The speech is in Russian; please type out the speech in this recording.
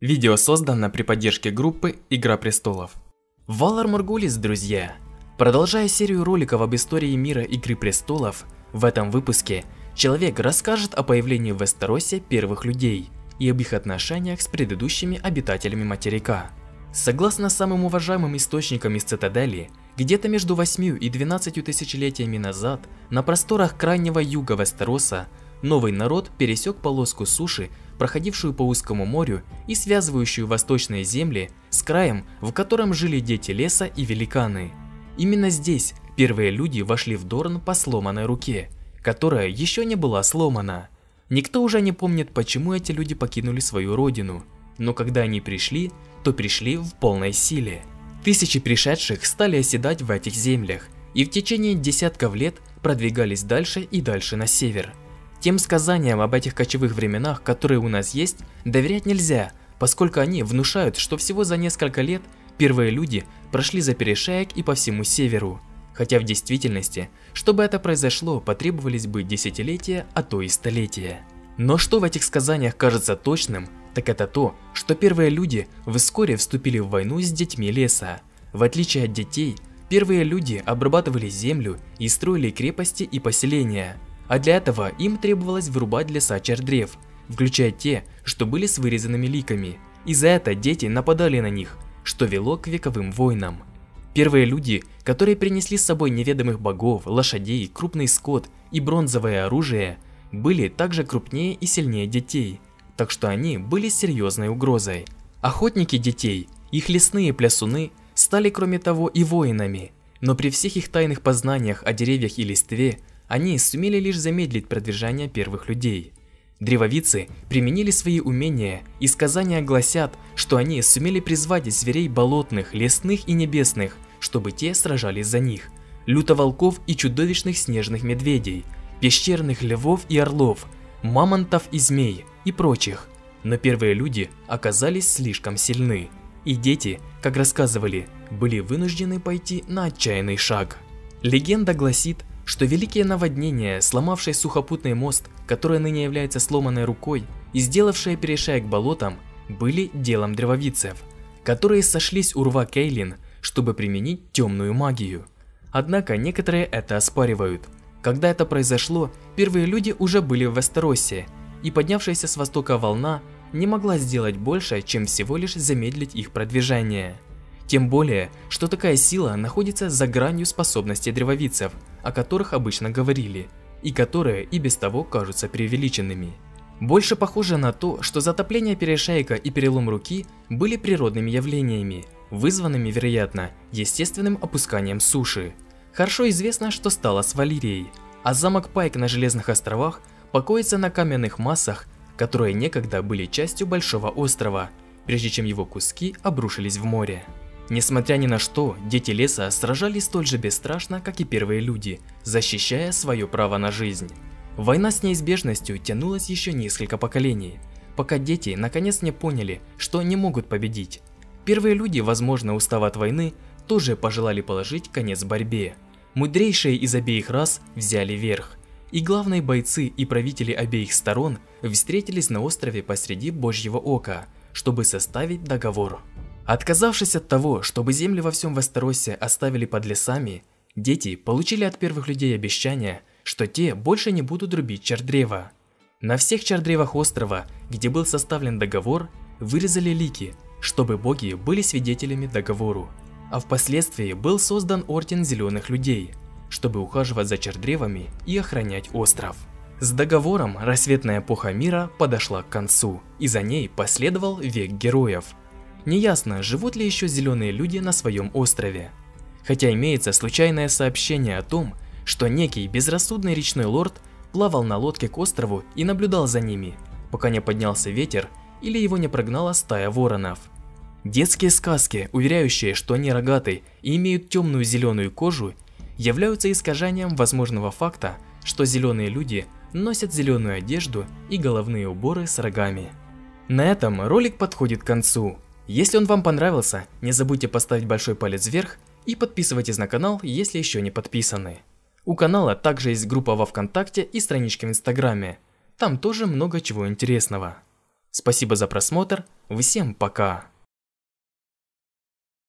Видео создано при поддержке группы «Игра престолов». Валар Маргулис, друзья! Продолжая серию роликов об истории мира Игры престолов, в этом выпуске человек расскажет о появлении в Вестеросе первых людей и об их отношениях с предыдущими обитателями материка. Согласно самым уважаемым источникам из Цитадели, где-то между 8 и 12 тысячелетиями назад на просторах крайнего юга Вестероса новый народ пересек полоску суши проходившую по узкому морю и связывающую восточные земли с краем, в котором жили дети леса и великаны. Именно здесь первые люди вошли в Дорн по сломанной руке, которая еще не была сломана. Никто уже не помнит, почему эти люди покинули свою родину, но когда они пришли, то пришли в полной силе. Тысячи пришедших стали оседать в этих землях и в течение десятков лет продвигались дальше и дальше на север – тем сказаниям об этих кочевых временах, которые у нас есть, доверять нельзя, поскольку они внушают, что всего за несколько лет первые люди прошли за перешеек и по всему северу. Хотя в действительности, чтобы это произошло, потребовались бы десятилетия, а то и столетия. Но что в этих сказаниях кажется точным, так это то, что первые люди вскоре вступили в войну с детьми леса. В отличие от детей, первые люди обрабатывали землю и строили крепости и поселения – а для этого им требовалось вырубать леса чердрев, включая те, что были с вырезанными ликами, и за это дети нападали на них, что вело к вековым войнам. Первые люди, которые принесли с собой неведомых богов, лошадей, крупный скот и бронзовое оружие, были также крупнее и сильнее детей, так что они были серьезной угрозой. Охотники детей, их лесные плясуны, стали кроме того и воинами, но при всех их тайных познаниях о деревьях и листве, они сумели лишь замедлить продвижение первых людей. Древовицы применили свои умения, и сказания гласят, что они сумели призвать зверей болотных, лесных и небесных, чтобы те сражались за них, лютоволков и чудовищных снежных медведей, пещерных львов и орлов, мамонтов и змей и прочих. Но первые люди оказались слишком сильны, и дети, как рассказывали, были вынуждены пойти на отчаянный шаг. Легенда гласит, что великие наводнения, сломавшие сухопутный мост, который ныне является сломанной рукой, и сделавшие перешеек болотам, были делом древовицев, которые сошлись у рва Кейлин, чтобы применить темную магию. Однако некоторые это оспаривают. Когда это произошло, первые люди уже были в Вестеросе, и поднявшаяся с востока волна не могла сделать больше, чем всего лишь замедлить их продвижение. Тем более, что такая сила находится за гранью способностей древовицев, о которых обычно говорили, и которые и без того кажутся преувеличенными. Больше похоже на то, что затопление перешейка и перелом руки были природными явлениями, вызванными, вероятно, естественным опусканием суши. Хорошо известно, что стало с Валерией, а замок Пайк на Железных островах покоится на каменных массах, которые некогда были частью Большого острова, прежде чем его куски обрушились в море. Несмотря ни на что, дети леса сражались столь же бесстрашно, как и первые люди, защищая свое право на жизнь. Война с неизбежностью тянулась еще несколько поколений, пока дети наконец не поняли, что не могут победить. Первые люди, возможно, устав от войны, тоже пожелали положить конец борьбе. Мудрейшие из обеих рас взяли верх, и главные бойцы и правители обеих сторон встретились на острове посреди Божьего Ока, чтобы составить договор. Отказавшись от того, чтобы земли во всем Вестеросе оставили под лесами, дети получили от первых людей обещание, что те больше не будут рубить чардрева. На всех чардревах острова, где был составлен договор, вырезали лики, чтобы боги были свидетелями договору. А впоследствии был создан Орден Зеленых Людей, чтобы ухаживать за чардревами и охранять остров. С договором рассветная эпоха мира подошла к концу, и за ней последовал век героев – Неясно, живут ли еще зеленые люди на своем острове. Хотя имеется случайное сообщение о том, что некий безрассудный речной лорд плавал на лодке к острову и наблюдал за ними, пока не поднялся ветер или его не прогнала стая воронов. Детские сказки, уверяющие, что они рогаты и имеют темную зеленую кожу, являются искажением возможного факта, что зеленые люди носят зеленую одежду и головные уборы с рогами. На этом ролик подходит к концу. Если он вам понравился, не забудьте поставить большой палец вверх и подписывайтесь на канал, если еще не подписаны. У канала также есть группа во Вконтакте и страничка в Инстаграме. Там тоже много чего интересного. Спасибо за просмотр, всем пока!